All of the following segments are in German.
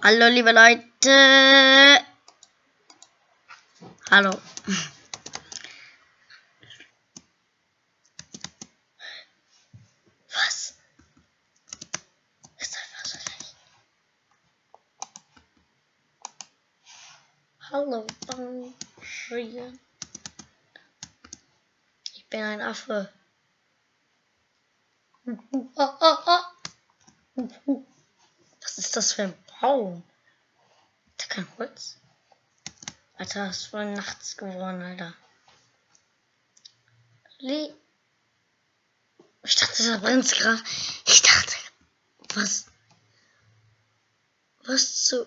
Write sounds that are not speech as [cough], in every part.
Hallo, liebe Leute. Hallo. Was? Ist einfach so leicht. Hallo, Banschien. Ich bin ein Affe. [laughs] Was ist das für ein Baum? Hat kein Holz? Alter, es ist voll nachts geworden, Alter. Le ich dachte, da brennt gerade. Ich dachte, was? Was zu.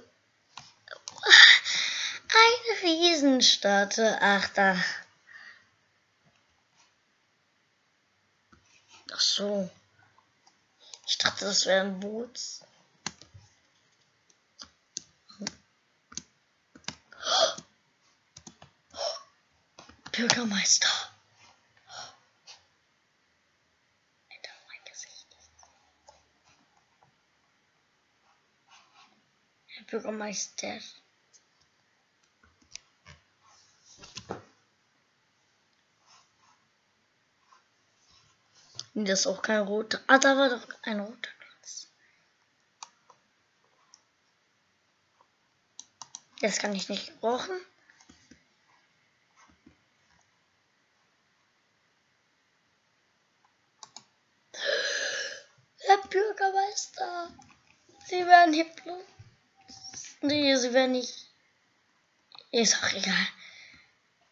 Eine Riesenstatue. Ach, da. Ach so. Ich dachte, das wäre ein Boot. Bürgermeister. Alter, mein Gesicht. Herr Bürgermeister. Das ist auch kein roter. Ah, da war doch ein roter Platz. Das kann ich nicht brauchen. Herr Bürgermeister, Sie werden bloß. Nee, Sie werden nicht. Ist auch egal.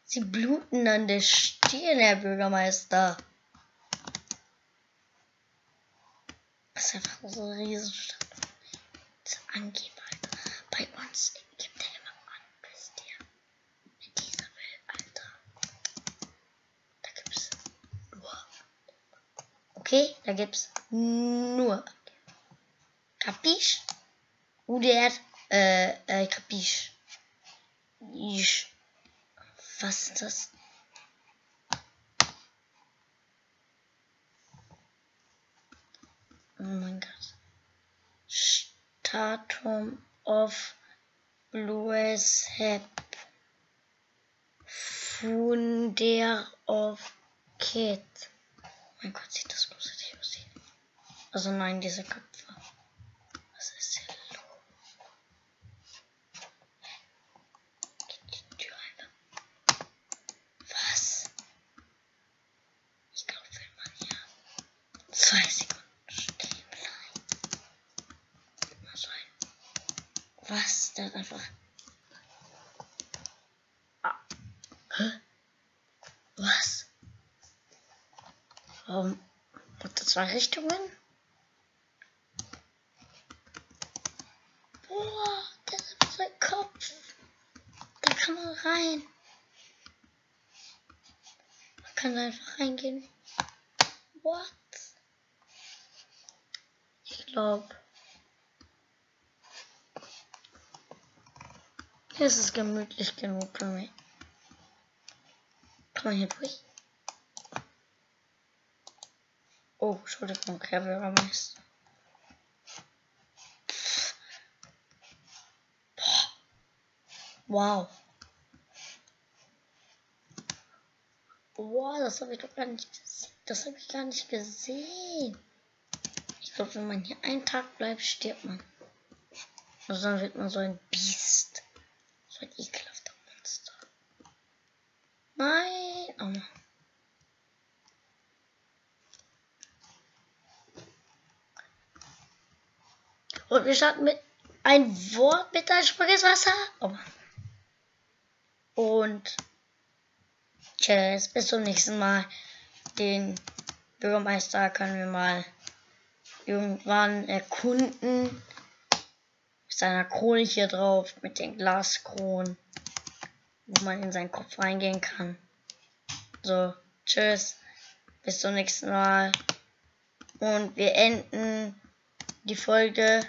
Sie bluten an der Stirn, Herr Bürgermeister. Das ist einfach so eine Riesenstadt. Das Angeber. Bei uns gibt er immer an, wisst ihr. In dieser Welt, Alter. Da gibt's nur. Okay, da gibt's nur. Kapisch? UDR, äh, äh, kapisch. Ich. Was ist das? Oh mein Gott. Statum of Blues Hep. Funder of Kid. Oh mein Gott, sieht das gruselig aus hier. Also nein, diese Köpfe. Was ist hier los? Geht die Tür einfach. Was? Ich glaube, wenn man hier zwei Sekunden stehen bleibt. Mal so ein. Was? Der hat einfach. Ah. Hä? Was? Warum? Hat er zwei Richtungen? Boah, der hat zwei Kopf. Da kann man rein. Man kann einfach reingehen. What? Ich glaube. Hier ist es gemütlich genug für mich. Kann man hier durch? Oh, Entschuldigung, Herr Bürgermeister. Wow. Wow, das habe ich doch gar nicht gesehen. Das habe ich gar nicht gesehen. Ich glaube, wenn man hier einen Tag bleibt, stirbt man. Also dann wird man so ein Biest. So ein ekelhafter Monster. Nein. Oh. Und wir starten mit ein Wort mit ein Sprung Wasser. Oh Mann. Und tschüss, bis zum nächsten Mal. Den Bürgermeister können wir mal irgendwann erkunden. Mit seiner Krone hier drauf, mit den Glaskronen, wo man in seinen Kopf reingehen kann. So, tschüss, bis zum nächsten Mal. Und wir enden die Folge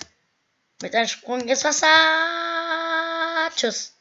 mit einem Sprung ins Wasser. Tschüss.